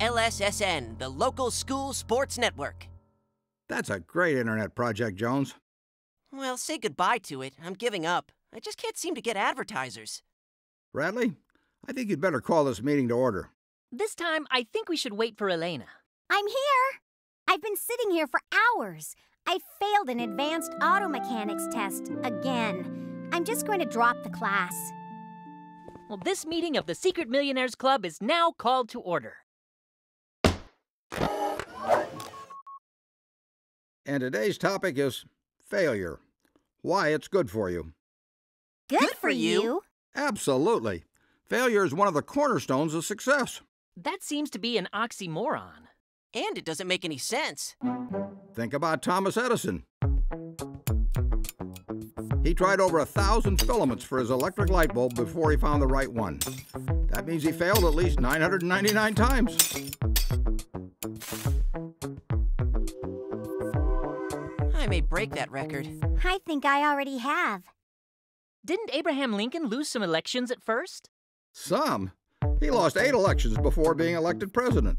LSSN, the local school sports network. That's a great internet project, Jones. Well, say goodbye to it. I'm giving up. I just can't seem to get advertisers. Radley, I think you'd better call this meeting to order. This time, I think we should wait for Elena. I'm here. I've been sitting here for hours. I failed an advanced auto mechanics test again. I'm just going to drop the class. Well, this meeting of the Secret Millionaires Club is now called to order. And today's topic is failure. Why it's good for you. Good, Good for you. Absolutely. Failure is one of the cornerstones of success. That seems to be an oxymoron. And it doesn't make any sense. Think about Thomas Edison. He tried over a thousand filaments for his electric light bulb before he found the right one. That means he failed at least 999 times. I may break that record. I think I already have. Didn't Abraham Lincoln lose some elections at first? Some. He lost eight elections before being elected president.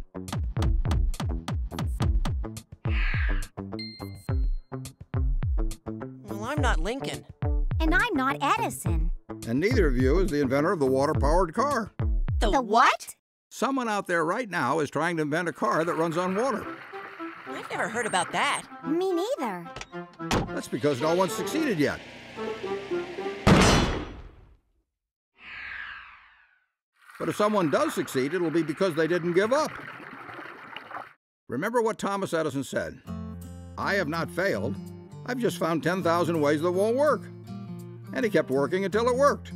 Well, I'm not Lincoln. And I'm not Edison. And neither of you is the inventor of the water powered car. The, what? Someone out there right now is trying to invent a car that runs on water. I've never heard about that. Me neither. That's because no one's succeeded yet. But if someone does succeed, it'll be because they didn't give up. Remember what Thomas Edison said I have not failed. I've just found 10,000 ways that won't work. And he kept working until it worked.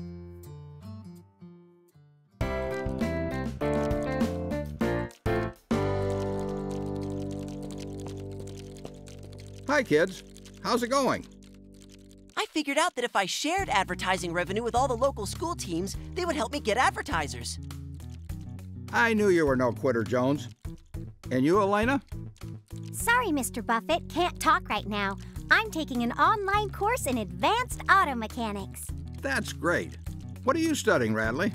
Hi, kids. How's it going? I figured out that if I shared advertising revenue with all the local school teams, they would help me get advertisers. I knew you were no quitter, Jones. And you, Elena? Sorry, Mr. Buffett, can't talk right now. I'm taking an online course in advanced auto mechanics. That's great. What are you studying, Radley?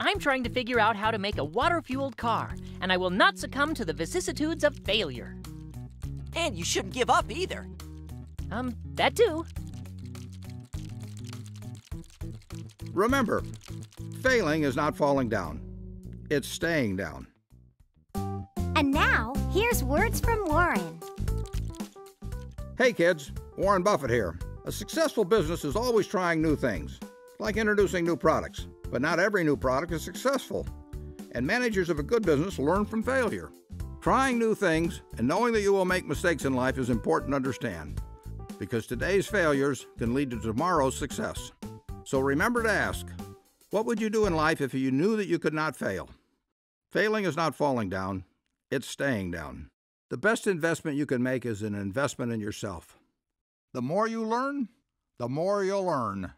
I'm trying to figure out how to make a water fueled car, and I will not succumb to the vicissitudes of failure. And you shouldn't give up either. Um, that too. Remember, failing is not falling down, it's staying down. And now, here's words from Warren. Hey, kids, Warren Buffett here. A successful business is always trying new things, like introducing new products. But not every new product is successful. And managers of a good business learn from failure. Trying new things and knowing that you will make mistakes in life is important to understand, because today's failures can lead to tomorrow's success. So remember to ask what would you do in life if you knew that you could not fail? Failing is not falling down, it's staying down. The best investment you can make is an investment in yourself. The more you learn, the more you'll earn.